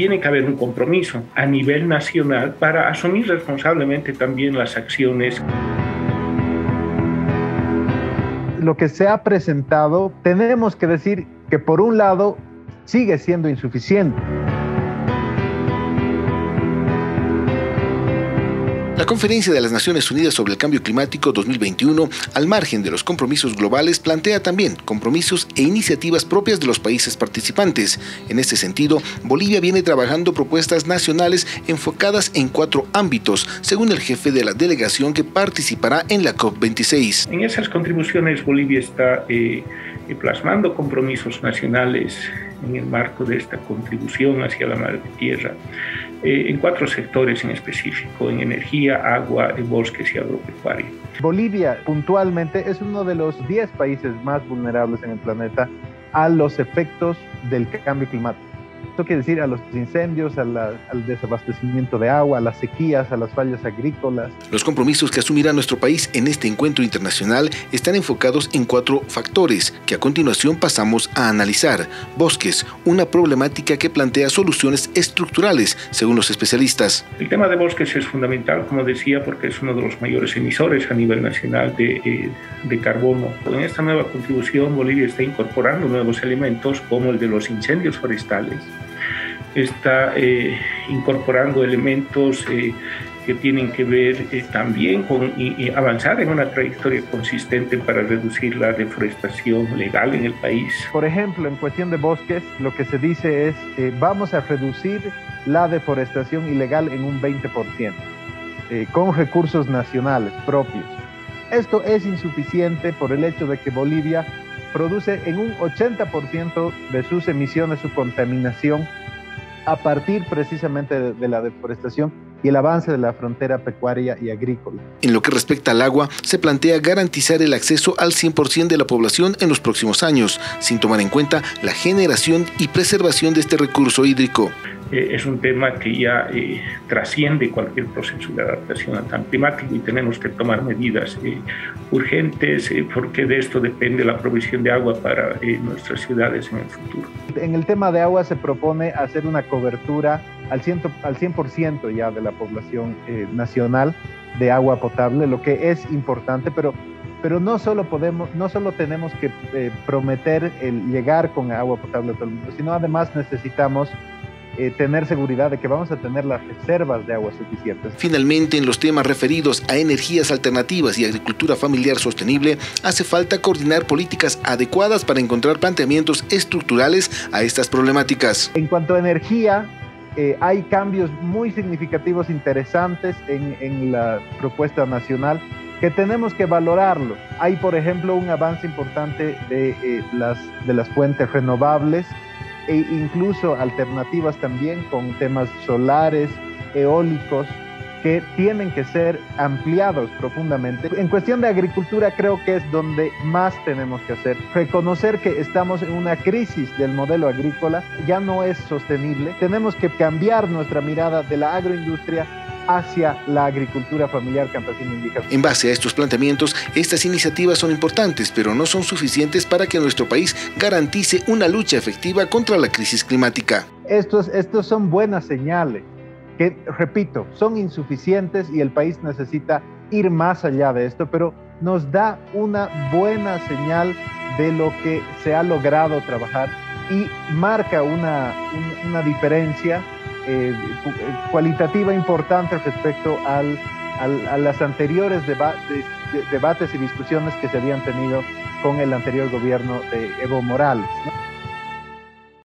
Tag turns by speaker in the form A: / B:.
A: tiene que haber un compromiso a nivel nacional para asumir responsablemente también las acciones
B: lo que se ha presentado, tenemos que decir que por un lado sigue siendo insuficiente.
C: Conferencia de las Naciones Unidas sobre el Cambio Climático 2021, al margen de los compromisos globales, plantea también compromisos e iniciativas propias de los países participantes. En este sentido, Bolivia viene trabajando propuestas nacionales enfocadas en cuatro ámbitos, según el jefe de la delegación que participará en la COP26.
A: En esas contribuciones, Bolivia está eh, plasmando compromisos nacionales en el marco de esta contribución hacia la madre tierra eh, en cuatro sectores en específico, en energía, agua, bosques y agropecuaria.
B: Bolivia puntualmente es uno de los 10 países más vulnerables en el planeta a los efectos del cambio climático. Esto quiere decir a los incendios, al desabastecimiento de agua, a las sequías, a las fallas agrícolas.
C: Los compromisos que asumirá nuestro país en este encuentro internacional están enfocados en cuatro factores que a continuación pasamos a analizar. Bosques, una problemática que plantea soluciones estructurales, según los especialistas.
A: El tema de bosques es fundamental, como decía, porque es uno de los mayores emisores a nivel nacional de, eh, de carbono. En esta nueva contribución, Bolivia está incorporando nuevos elementos como el de los incendios forestales está eh, incorporando elementos eh, que tienen que ver eh, también con avanzar en una trayectoria consistente para reducir la deforestación legal en el país.
B: Por ejemplo, en cuestión de bosques, lo que se dice es vamos a reducir la deforestación ilegal en un 20% con recursos nacionales propios. Esto es insuficiente por el hecho de que Bolivia produce en un 80% de sus emisiones su contaminación a partir precisamente de, la deforestación y el avance de la frontera pecuaria y agrícola.
C: En lo que respecta al agua, se plantea garantizar el acceso al 100% de la población en los próximos años, sin tomar en cuenta la generación y preservación de este recurso hídrico.
A: Eh, es un tema que ya eh, trasciende cualquier proceso de adaptación al cambio climático y tenemos que tomar medidas eh, urgentes porque de esto depende la provisión de agua para nuestras ciudades en el futuro.
B: En el tema de agua se propone hacer una cobertura al 100%, al 100 ya de la población nacional de agua potable, lo que es importante, pero pero no solo podemos, no solo tenemos que prometer el llegar con agua potable a todo el mundo, sino además necesitamos eh, tener seguridad de que vamos a tener las reservas de agua suficientes.
C: Finalmente, en los temas referidos a energías alternativas y agricultura familiar sostenible, hace falta coordinar políticas adecuadas para encontrar planteamientos estructurales a estas problemáticas.
B: En cuanto a energía, eh, hay cambios muy significativos, interesantes en, en la propuesta nacional que tenemos que valorarlo. Hay, por ejemplo, un avance importante de, eh, las, de las fuentes renovables, e incluso alternativas también con temas solares, eólicos, que tienen que ser ampliados profundamente. En cuestión de agricultura creo que es donde más tenemos que hacer. Reconocer que estamos en una crisis del modelo agrícola ya no es sostenible. Tenemos que cambiar nuestra mirada de la agroindustria hacia la agricultura familiar campesina indígena.
C: En base a estos planteamientos, estas iniciativas son importantes, pero no son suficientes para que nuestro país garantice una lucha efectiva contra la crisis climática.
B: Estos, estos son buenas señales, que, repito, son insuficientes y el país necesita ir más allá de esto, pero nos da una buena señal de lo que se ha logrado trabajar y marca una, una diferencia eh, cualitativa importante respecto al, a las anteriores debates y discusiones que se habían tenido con el anterior gobierno de Evo Morales.